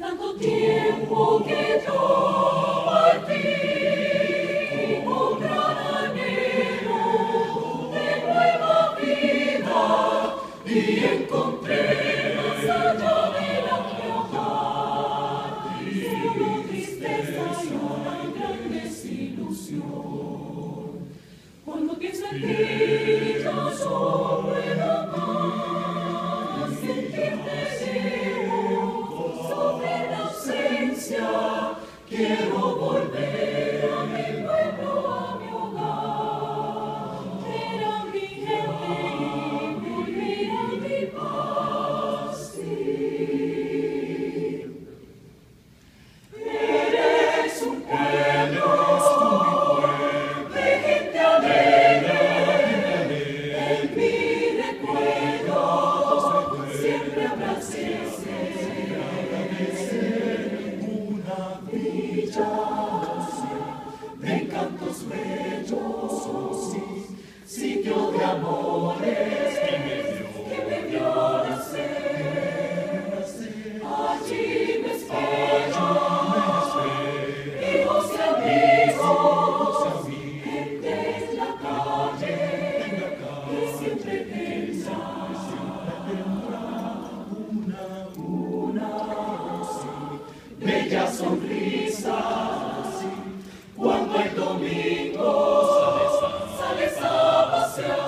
Tanto tiempo que yo partí, comprad a mi nuevo vida y encontré de la cruz, y la tristeza, la gran desilusión. Cuando pienso en ti, Yeah. de cantos bellos, oh, sí, sitio de amores. bella sonrisa. Cuando el domingo sales a pasear.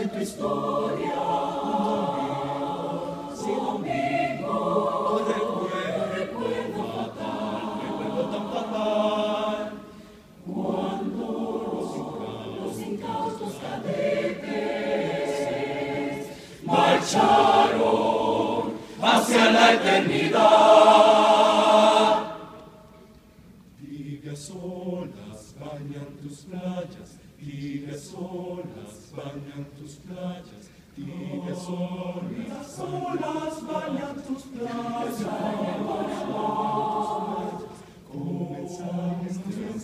en tu historia. Si domingo, recuerdo, recuerdo fatal, recuerdo tan fatal. Cuando los hincados, los cadetes marcharon hacia la eternidad. Tibias olas bañan tus playas tibias olas bañan tus playas, tibias olas, olas bañan tus playas, bañan tus playas,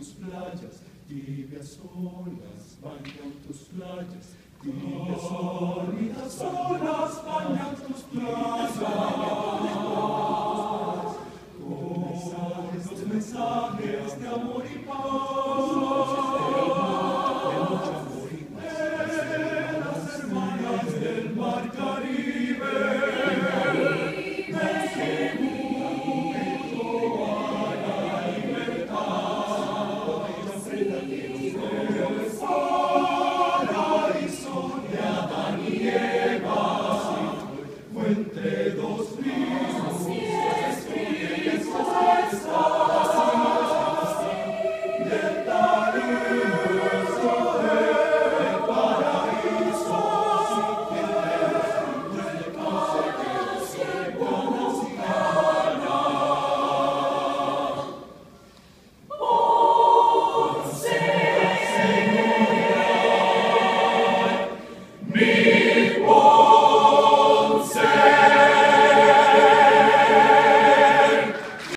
tus playas, tibias olas bañan tus playas, tibias sólidas olas bañan tus playas. Con mensajes, mensajes de amor y paz.